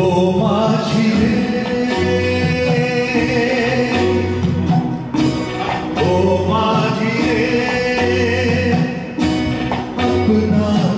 Oh, my dear, open up.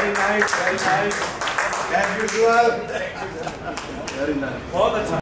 very nice, very nice. As usual. Very nice. All the time.